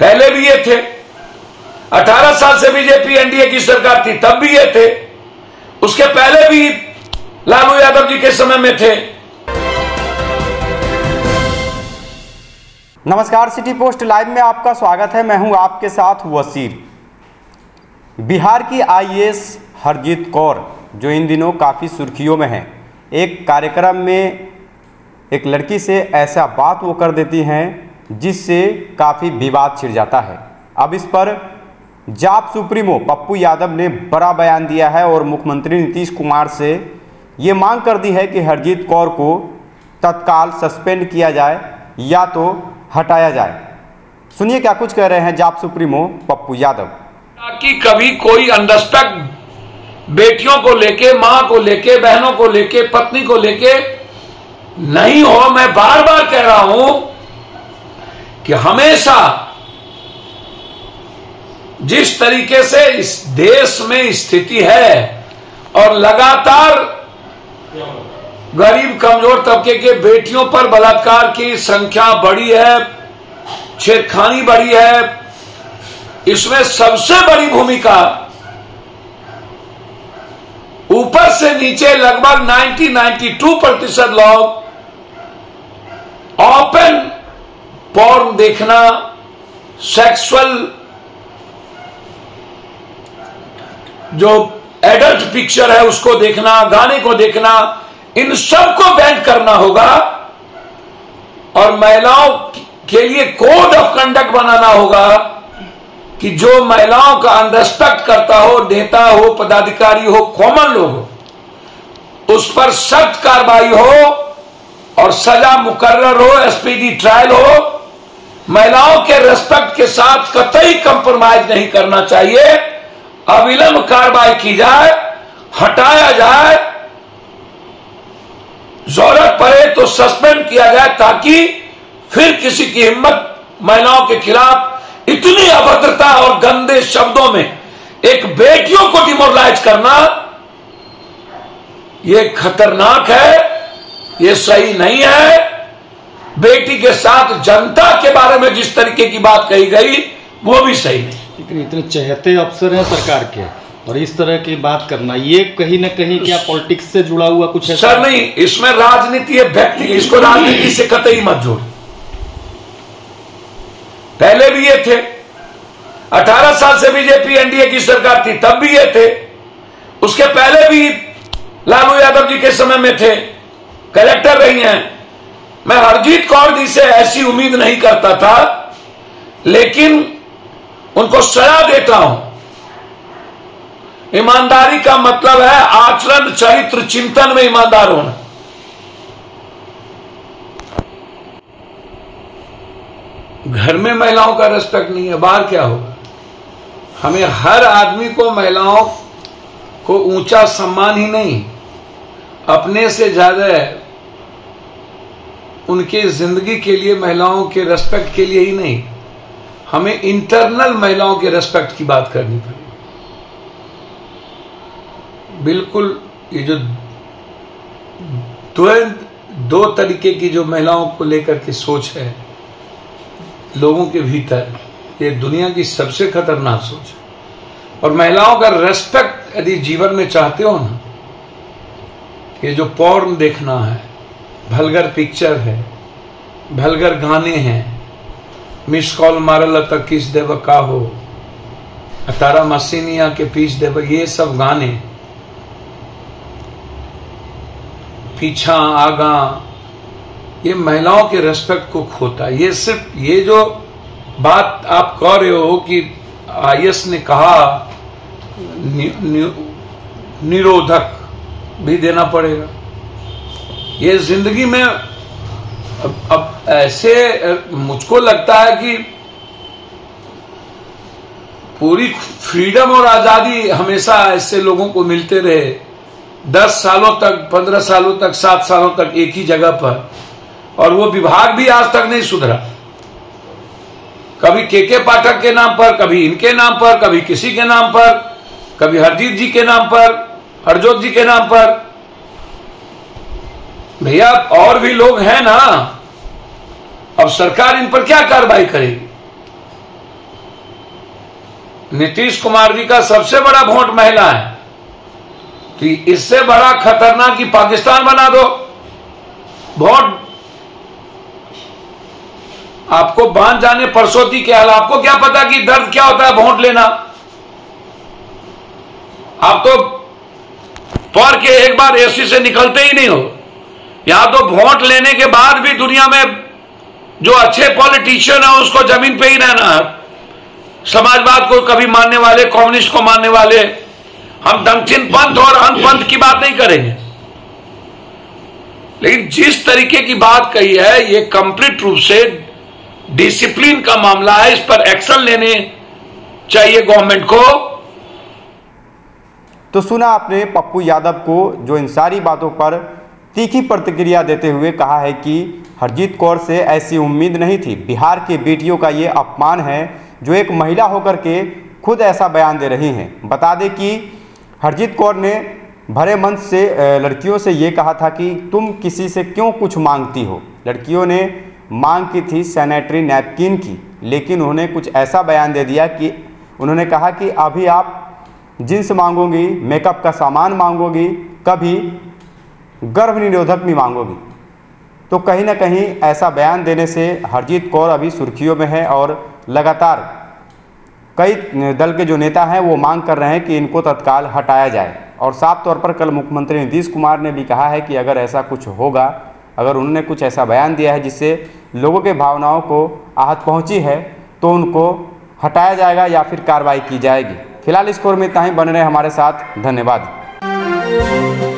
पहले भी ये थे। 18 साल से बीजेपी, एनडीए की सरकार थी, तब भी ये थे। उसके पहले भी लालू यादव जी के समय में थे। नमस्कार, सिटी पोस्ट लाइव में आपका स्वागत है। मैं हूँ आपके साथ वसीर। बिहार की आईएएस हरजीत कौर, जो इन दिनों काफ़ी सुर्खियों में है, एक कार्यक्रम में एक लड़की से ऐसा बात वो कर देती हैं जिससे काफ़ी विवाद छिड़ जाता है। अब इस पर जाप सुप्रीमो पप्पू यादव ने बड़ा बयान दिया है और मुख्यमंत्री नीतीश कुमार से ये मांग कर दी है कि हरजीत कौर को तत्काल सस्पेंड किया जाए या तो हटाया जाए। सुनिए क्या कुछ कह रहे हैं जाप सुप्रीमो पप्पू यादव। ताकि कभी कोई अनरेस्पेक्ट बेटियों को लेके, माँ को लेके, बहनों को लेके, पत्नी को लेके नहीं हो, मैं बार बार कह रहा हूँ कि हमेशा जिस तरीके से इस देश में स्थिति है और लगातार गरीब कमज़ोर तबके के बेटियों पर बलात्कार की संख्या बढ़ी है, छेड़खानी बढ़ी है, इसमें सबसे बड़ी भूमिका ऊपर से नीचे लगभग 90-92 प्रतिशत लोग ओपन पॉर्न देखना सेक्सुअल जो एडल्ट पिक्चर है, उसको देखना, गाने को देखना, इन सबको बैन करना होगा। और महिलाओं के लिए कोड ऑफ़ कंडक्ट बनाना होगा कि जो महिलाओं का अनरेस्पेक्ट करता हो, नेता हो, पदाधिकारी हो कॉमन लोग हो, उस पर सख्त कार्रवाई हो और सजा मुकर्र हो एसपीडी ट्रायल हो महिलाओं के रेस्पेक्ट के साथ कतई कंप्रोमाइज नहीं करना चाहिए। अविलंब कार्रवाई की जाए, हटाया जाए। ज़रूरत पड़े तो सस्पेंड किया जाए ताकि फिर किसी की हिम्मत महिलाओं के खिलाफ इतनी अभद्रता और गंदे शब्दों में एक बेटियों को डिमोरलाइज करना यह खतरनाक है यह सही नहीं है। बेटी के साथ जनता के बारे में जिस तरीके की बात कही गई वो भी सही नहीं। लेकिन इतने चहते अफसर हैं सरकार के और इस तरह की बात करना ये कहीं ना कहीं क्या पॉलिटिक्स से जुड़ा हुआ कुछ है सर नहीं इसमें राजनीति है व्यक्ति इसको राजनीति से कतई मत जोड़ पहले भी ये थे। 18 साल से बीजेपी एनडीए की सरकार थी तब भी ये थे। उसके पहले भी लालू यादव जी के समय में थे। कलेक्टर रही हैं। मैं हरजीत कौर जी से ऐसी उम्मीद नहीं करता था, लेकिन उनको सलाह देता हूँ। ईमानदारी का मतलब है आचरण, चरित्र, चिंतन में ईमानदार होना। घर में महिलाओं का रेस्पेक्ट नहीं है, बाहर क्या होगा? हमें हर आदमी को महिलाओं को ऊँचा सम्मान ही नहीं, अपने से ज़्यादा उनके ज़िंदगी के लिए, महिलाओं के रेस्पेक्ट के लिए ही नहीं। हमें इंटरनल महिलाओं के रेस्पेक्ट की बात करनी पड़ेगी बिल्कुल ये जो दो दो तरीके की जो महिलाओं को लेकर के सोच है, लोगों के भीतर, ये दुनिया की सबसे खतरनाक सोच है। और महिलाओं का रेस्पेक्ट यदि जीवन में चाहते हो ना, ये जो पॉर्न देखना है भलगर पिक्चर है भलगर गाने हैं। मिस कॉल मारल तक किस देव का हो? तारा मसीनिया के पीछ देव ये सब गाने। पीछा आगा ये महिलाओं के रेस्पेक्ट को खोता। है ये सिर्फ़ ये जो बात आप कह रहे हो कि आईएस ने कहा नि, नि, निरोधक भी देना पड़ेगा। ये ज़िंदगी में अब, अब ऐसे मुझको लगता है कि पूरी फ्रीडम और आज़ादी हमेशा ऐसे लोगों को मिलते रहे। दस सालों तक पंद्रह सालों तक सात सालों तक एक ही जगह पर। और वो विभाग भी आज तक नहीं सुधरा। कभी के के पाठक के नाम पर कभी इनके नाम पर कभी किसी के नाम पर कभी हरजीत जी के नाम पर हरजोत जी के नाम पर भैया और भी लोग हैं ना, अब सरकार इन पर क्या कार्रवाई करेगी? नीतीश कुमार जी का सबसे बड़ा वोट महिला है तो इससे बड़ा खतरनाक कि पाकिस्तान बना दो। वोट आपको बाँध जाने परसोती के हाल आपको क्या पता कि दर्द क्या होता है वोट लेना? आप तो पर के एक बार एसी से निकलते ही नहीं हो। यहाँ तो वोट लेने के बाद भी दुनिया में जो अच्छे पॉलिटिशियन है, उसको ज़मीन पे ही रहना है। समाजवाद को कभी मानने वाले, कम्युनिस्ट को मानने वाले, हम दक्षिण पंथ और अंत पंथ की बात नहीं करेंगे। लेकिन जिस तरीके की बात कही है, ये कंप्लीट रूप से डिसिप्लिन का मामला है। इस पर एक्शन लेने चाहिए गवर्नमेंट को। तो सुना आपने पप्पू यादव को, जो इन सारी बातों पर तीखी प्रतिक्रिया देते हुए कहा है कि हरजीत कौर से ऐसी उम्मीद नहीं थी। बिहार के बेटियों का ये अपमान है जो एक महिला होकर के खुद ऐसा बयान दे रही हैं। बता दें कि हरजीत कौर ने भरे मन से लड़कियों से ये कहा था कि तुम किसी से क्यों कुछ मांगती हो? लड़कियों ने मांग की थी सैनिटरी नैपकिन की, लेकिन उन्होंने कुछ ऐसा बयान दे दिया कि उन्होंने कहा कि अभी आप जींस मांगोगी, मेकअप का सामान मांगोगी, कभी गर्भ निरोधक भी मांगोगी। तो कहीं ना कहीं ऐसा बयान देने से हरजीत कौर अभी सुर्खियों में है और लगातार कई दल के जो नेता हैं, वो मांग कर रहे हैं कि इनको तत्काल हटाया जाए। और साफ़ तौर पर कल मुख्यमंत्री नीतीश कुमार ने भी कहा है कि अगर ऐसा कुछ होगा, अगर उन्होंने कुछ ऐसा बयान दिया है जिससे लोगों के भावनाओं को आहत पहुँची है तो उनको हटाया जाएगा या फिर कार्रवाई की जाएगी। फ़िलहाल इस खबर में इतना ही। बन रहे हमारे साथ। धन्यवाद।